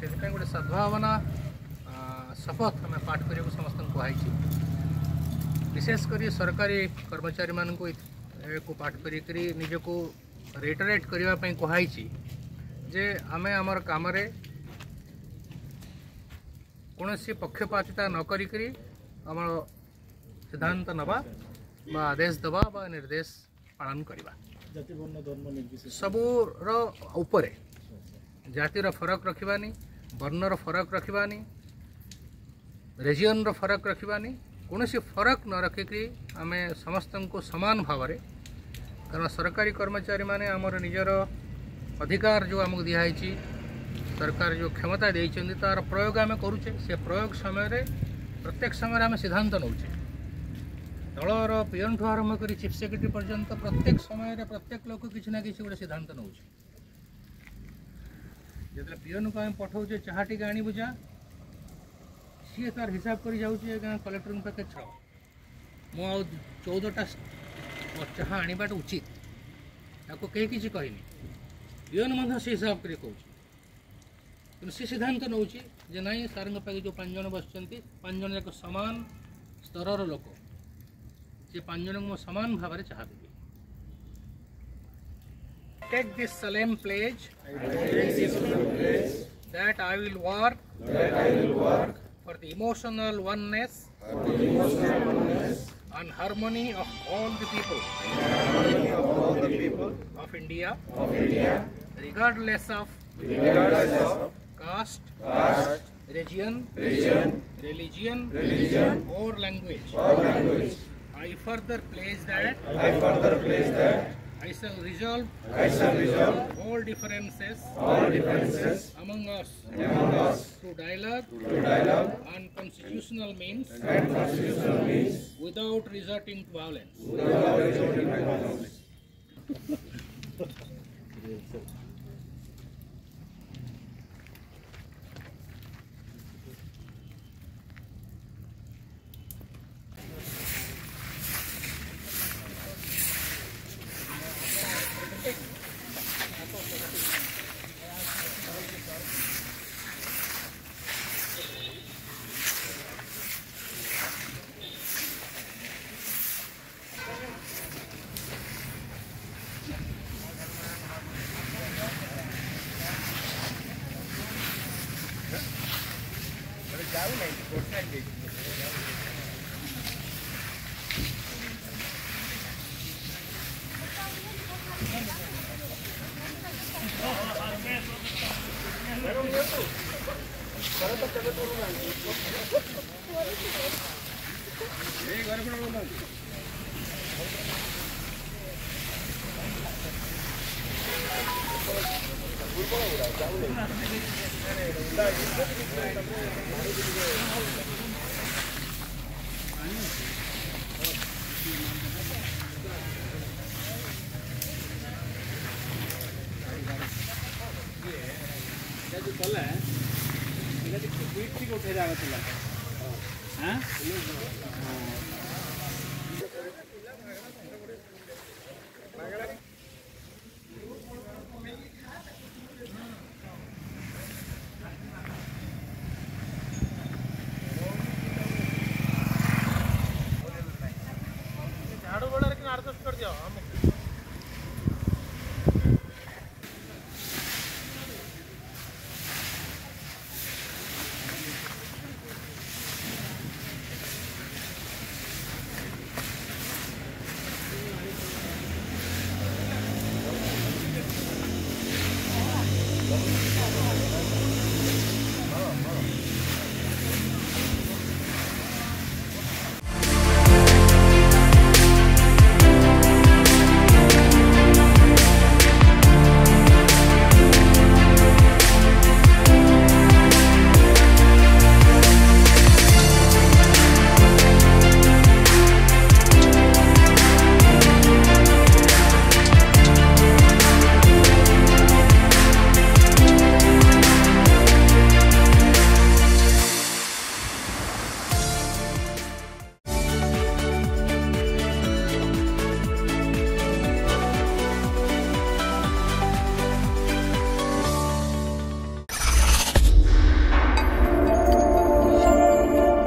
ସେଥିପାଇଁ ଗୋଟେ ସଦ୍ଭାବନା ଶପଥ ଆମେ ପାଠ କରିବାକୁ ସମସ୍ତଙ୍କୁ କୁହାଇଛି ବିଶେଷ କରି ସରକାରୀ କର୍ମଚାରୀମାନଙ୍କୁ ଏହାକୁ ପାଠ କରିକରି ନିଜକୁ ରିଟରେଟ୍ କରିବା ପାଇଁ କୁହାଇଛି ଯେ ଆମେ ଆମର କାମରେ କୌଣସି ପକ୍ଷପାତିତା ନ କରିକରି ଆମର ସିଦ୍ଧାନ୍ତ ନେବା ବା ଆଦେଶ ଦେବା ବା ନିର୍ଦ୍ଦେଶ ପାଳନ କରିବା ସବୁର ଉପରେ ଜାତିର ଫରକ ରଖିବାନି ବର୍ଣ୍ଣର ଫରକ ରଖିବାନି ରେଜିଅନ୍ର ଫରକ ରଖିବାନି କୌଣସି ଫରକ ନ ରଖିକି ଆମେ ସମସ୍ତଙ୍କୁ ସମାନ ଭାବରେ କାରଣ ସରକାରୀ କର୍ମଚାରୀମାନେ ଆମର ନିଜର ଅଧିକାର ଯେଉଁ ଆମକୁ ଦିଆହେଇଛି ସରକାର ଯେଉଁ କ୍ଷମତା ଦେଇଛନ୍ତି ତା'ର ପ୍ରୟୋଗ ଆମେ କରୁଛେ ସେ ପ୍ରୟୋଗ ସମୟରେ ପ୍ରତ୍ୟେକ ସମୟରେ ଆମେ ସିଦ୍ଧାନ୍ତ ନେଉଛେ ଦଳର ପିଅନଠୁ ଆରମ୍ଭ କରି ଚିଫ୍ ସେକ୍ରେଟାରୀ ପର୍ଯ୍ୟନ୍ତ ପ୍ରତ୍ୟେକ ସମୟରେ ପ୍ରତ୍ୟେକ ଲୋକ କିଛି ନା କିଛି ଗୋଟେ ସିଦ୍ଧାନ୍ତ ନେଉଛେ যেতলে পিওনকু আমি পঠাউছে চাহাটিকে আনবু যা সি তার হিসাব করে যাচ্ছে গাঁ কলেক্টর পাখে ছ মু চৌদটা চাহা আনবাটা উচিত তাকে কে কিছু কহিনি পিওন মধ্যে সে হিসাব করে কৌছে কিন্তু সে সিদ্ধান্ত নেଉଛି যে নাই স্যারଙ୍କ পাখে যে পাঁচ জন বসছেন পাঁচ জন যাক সমান স্তরর লোক সে পাঁচ জনক মো সমান ভাবে চাহাবে take this solemn pledge, that, I work, that I will work for the emotional oneness, the emotional oneness and harmony of all the people, of, all the people of, India, of India regardless of, regardless of caste, caste region, region, religion, religion or language. Or language. I further pledge that I further pledge that I shall resolve. I shall resolve all differences. All differences among us. Among us to dialogue. To dialogue and constitutional means. And constitutional means without resorting to violence. Without resorting to violence. ఏ గడుపులో କଲେ ଏଇଟା ଟିକେ quick ଟିକେ ଉଠେଇ ଜାଗା ଥିଲା ହଁ ମାଗଣା